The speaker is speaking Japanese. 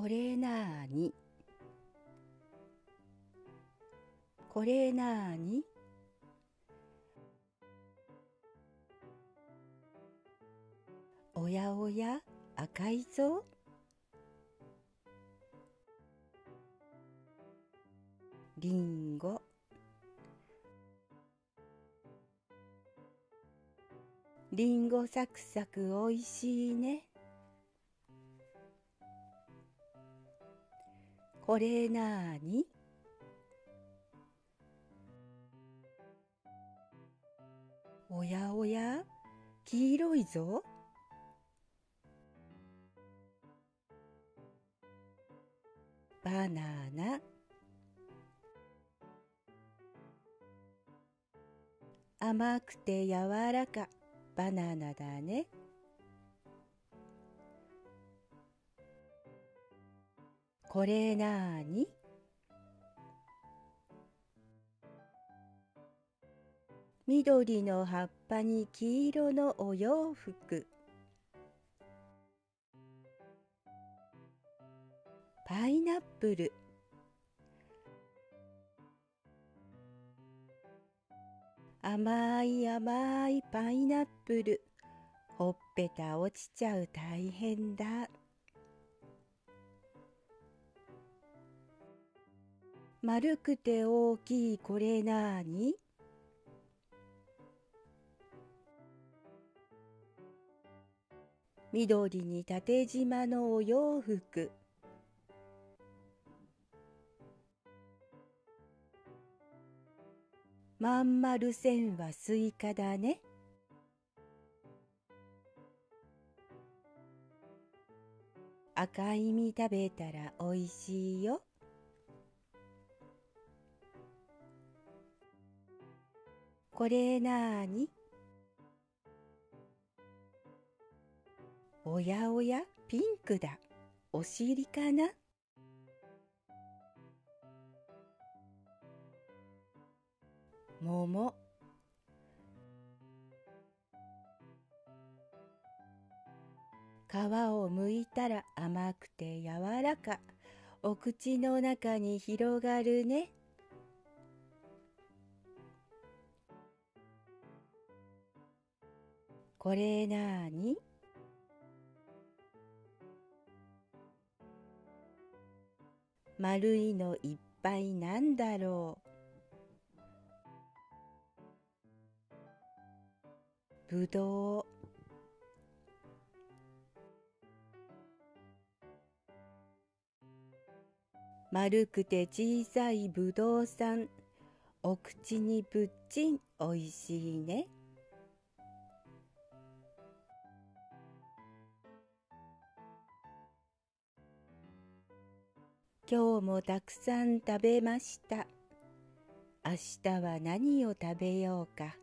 これなーに。これなーに。おやおや赤いぞ。りんご。りんごサクサクおいしいね。これなーに？おやおや黄色いぞ。バナナ。甘くて柔らか。バナナだね。これなーに？緑の葉っぱに黄色のお洋服。パイナップル。甘い甘いパイナップル。ほっぺた落ちちゃう大変だ。丸くて大きいこれなーに？緑に縦縞のお洋服。まん丸線はスイカだね。赤い実食べたらおいしいよ。これなーに？おやおやピンクだ。お尻かな？桃。皮をむいたら甘くて柔らか。お口の中に広がるね。これなーに？丸いのいっぱいなんだろう。ぶどう。丸くて小さいぶどうさん。お口にぶっちん。おいしいね。今日もたくさん食べました。明日は何を食べようか。